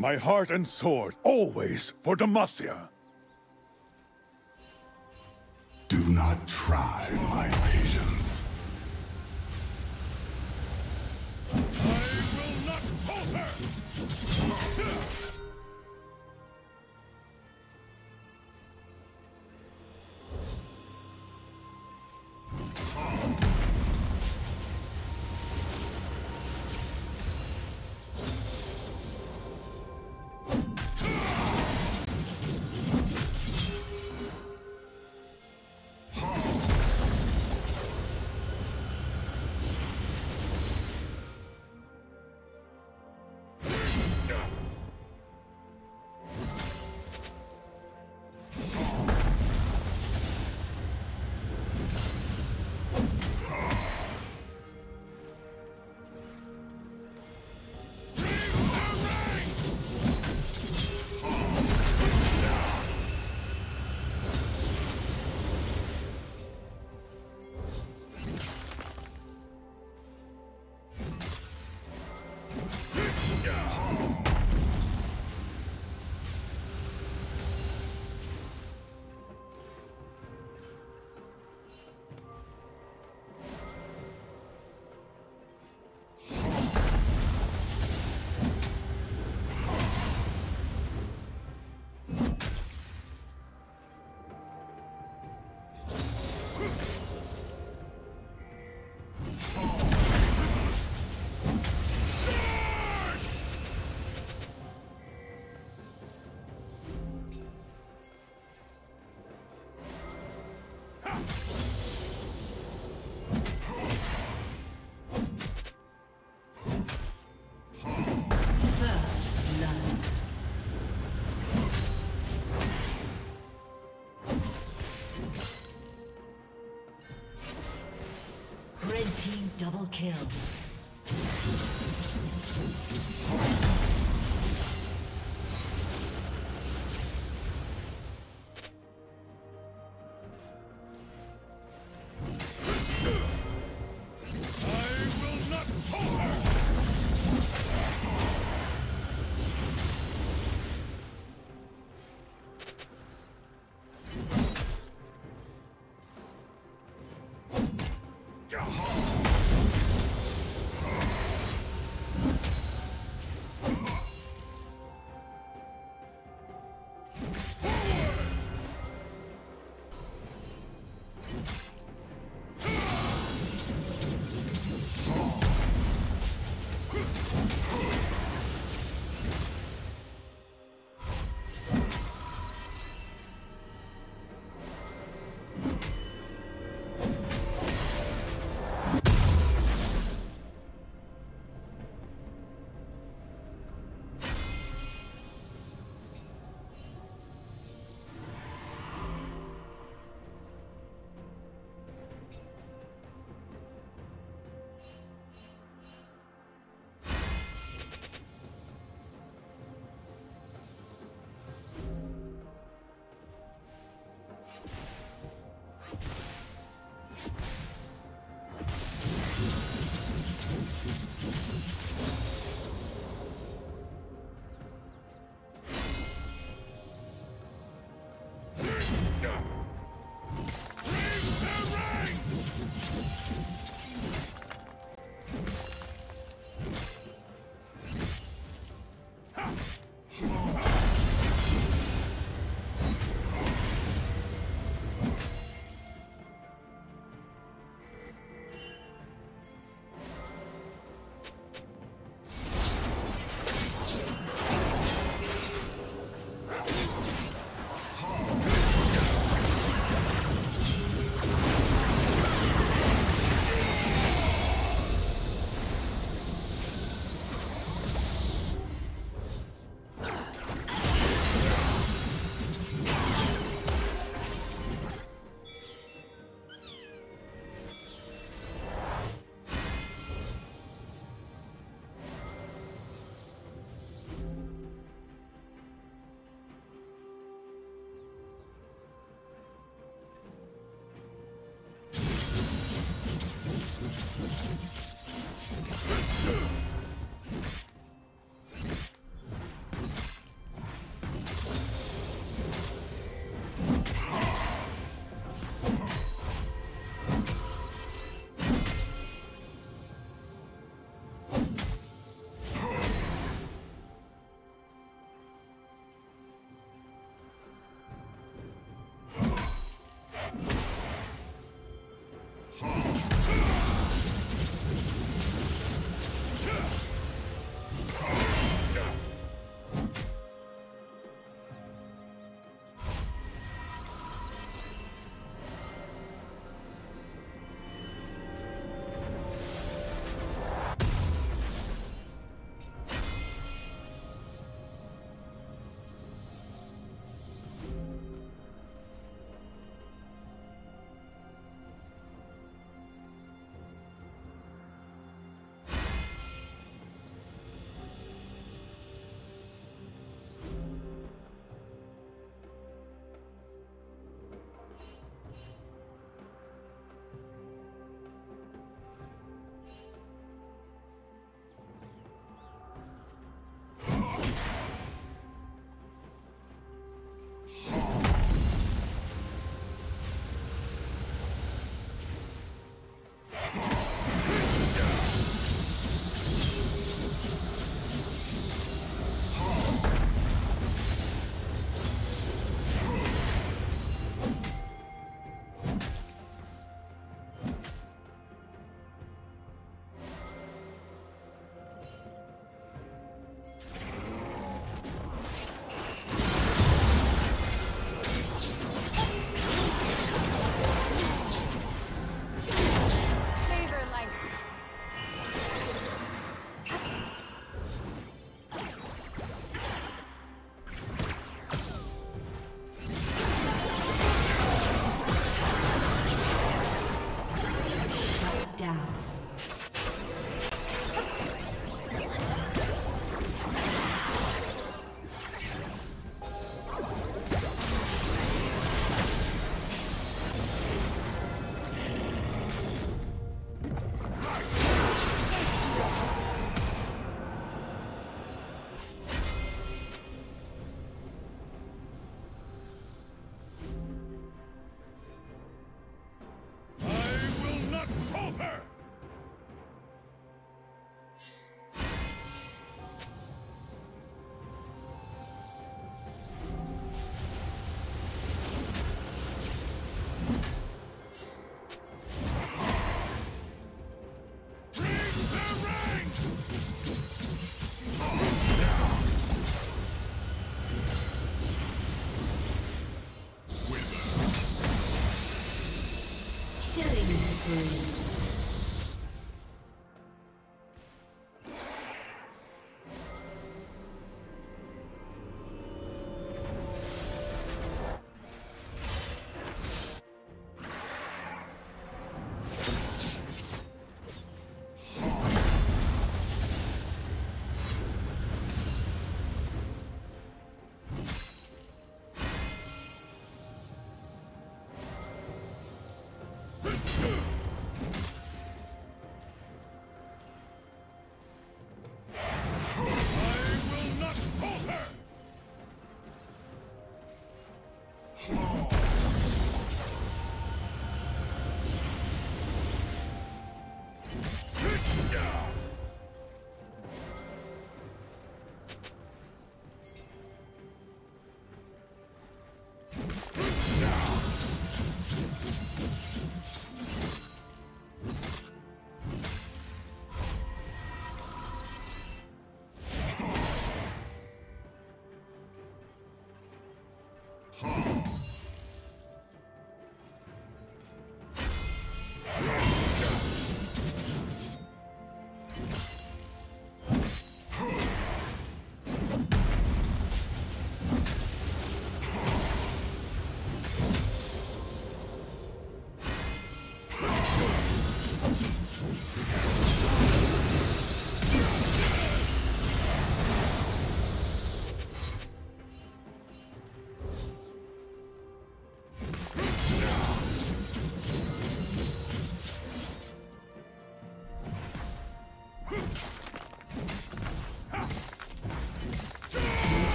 My heart and sword, always for Demacia. Do not try my kill.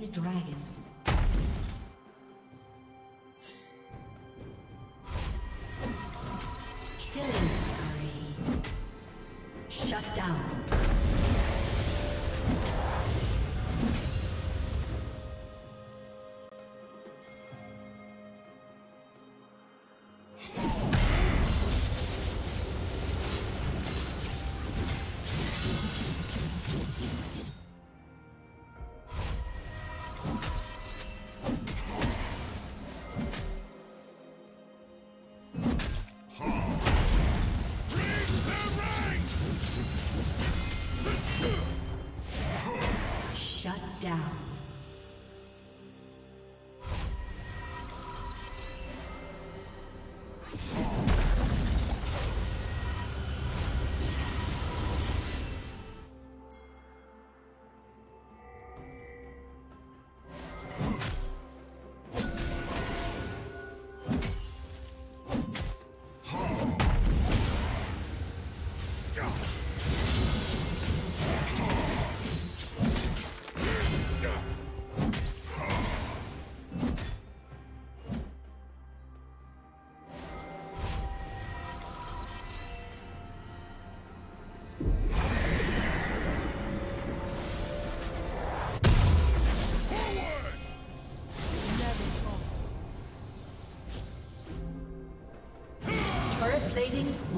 The dragon. Killing spree. Shut down.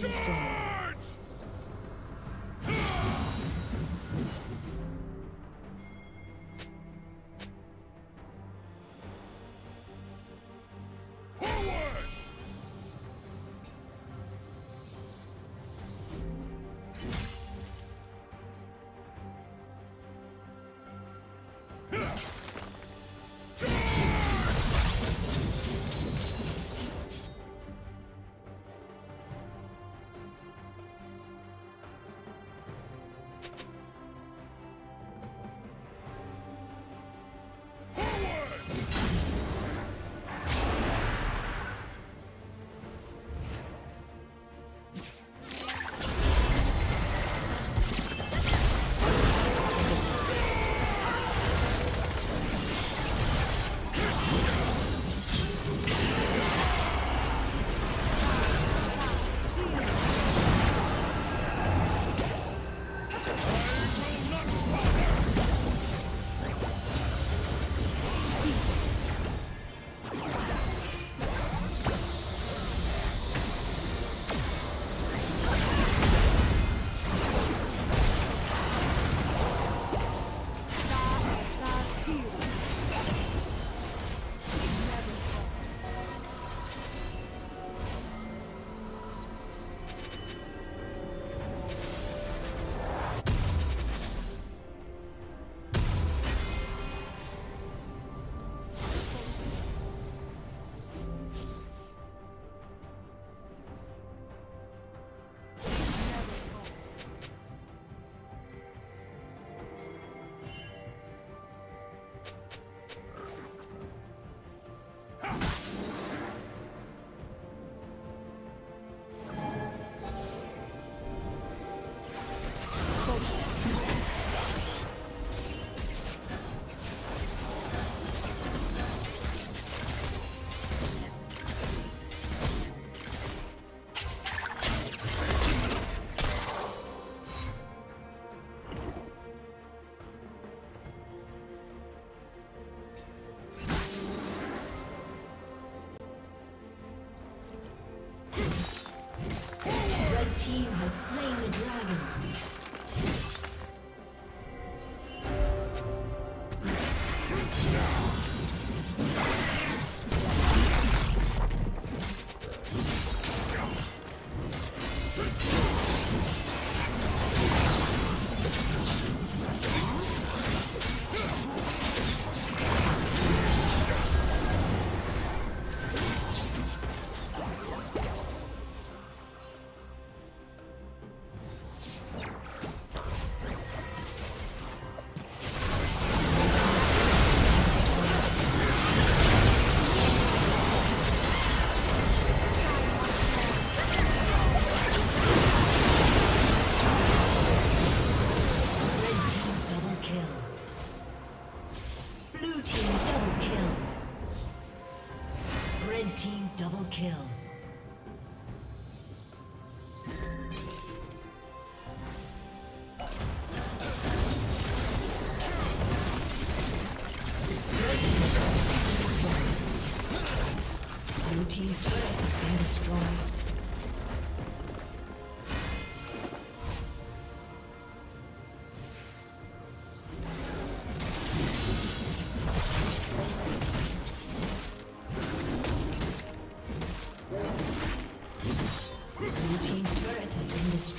destroyed.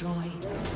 destroyed.